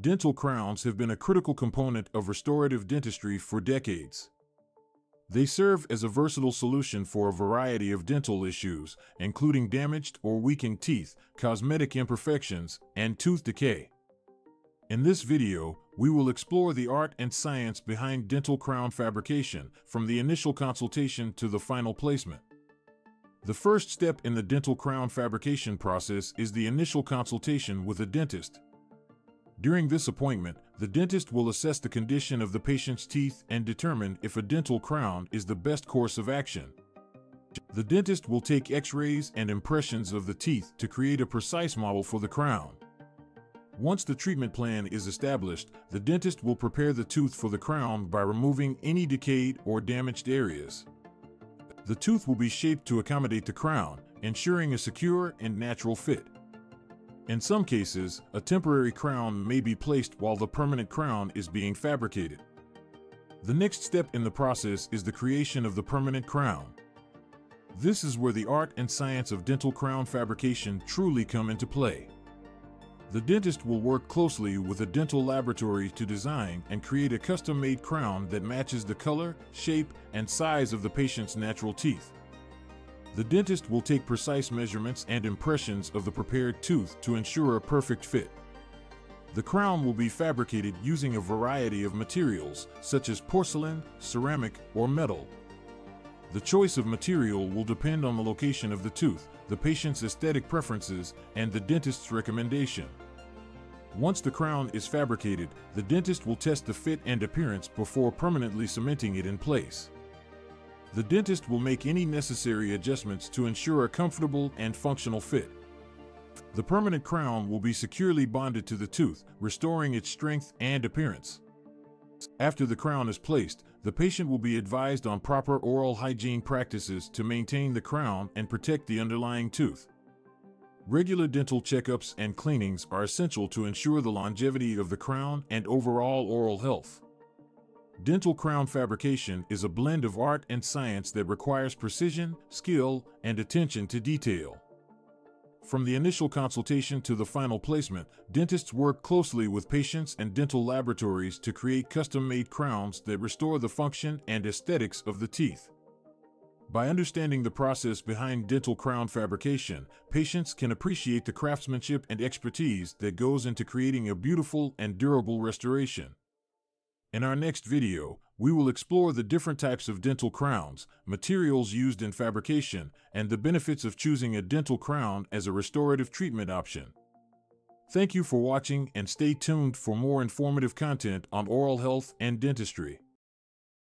Dental crowns have been a critical component of restorative dentistry for decades. They serve as a versatile solution for a variety of dental issues, including damaged or weakened teeth, cosmetic imperfections, and tooth decay. In this video, we will explore the art and science behind dental crown fabrication, from the initial consultation to the final placement. The first step in the dental crown fabrication process is the initial consultation with a dentist. During this appointment, the dentist will assess the condition of the patient's teeth and determine if a dental crown is the best course of action. The dentist will take x-rays and impressions of the teeth to create a precise model for the crown. Once the treatment plan is established, the dentist will prepare the tooth for the crown by removing any decayed or damaged areas. The tooth will be shaped to accommodate the crown, ensuring a secure and natural fit. In some cases, a temporary crown may be placed while the permanent crown is being fabricated. The next step in the process is the creation of the permanent crown. This is where the art and science of dental crown fabrication truly come into play. The dentist will work closely with a dental laboratory to design and create a custom-made crown that matches the color, shape, and size of the patient's natural teeth. The dentist will take precise measurements and impressions of the prepared tooth to ensure a perfect fit. The crown will be fabricated using a variety of materials, such as porcelain, ceramic, or metal. The choice of material will depend on the location of the tooth, the patient's aesthetic preferences, and the dentist's recommendation. Once the crown is fabricated, the dentist will test the fit and appearance before permanently cementing it in place. The dentist will make any necessary adjustments to ensure a comfortable and functional fit. The permanent crown will be securely bonded to the tooth, restoring its strength and appearance. After the crown is placed, the patient will be advised on proper oral hygiene practices to maintain the crown and protect the underlying tooth. Regular dental checkups and cleanings are essential to ensure the longevity of the crown and overall oral health. Dental crown fabrication is a blend of art and science that requires precision, skill, and attention to detail. From the initial consultation to the final placement, dentists work closely with patients and dental laboratories to create custom-made crowns that restore the function and aesthetics of the teeth. By understanding the process behind dental crown fabrication, patients can appreciate the craftsmanship and expertise that goes into creating a beautiful and durable restoration. In our next video, we will explore the different types of dental crowns, materials used in fabrication, and the benefits of choosing a dental crown as a restorative treatment option. Thank you for watching and stay tuned for more informative content on oral health and dentistry.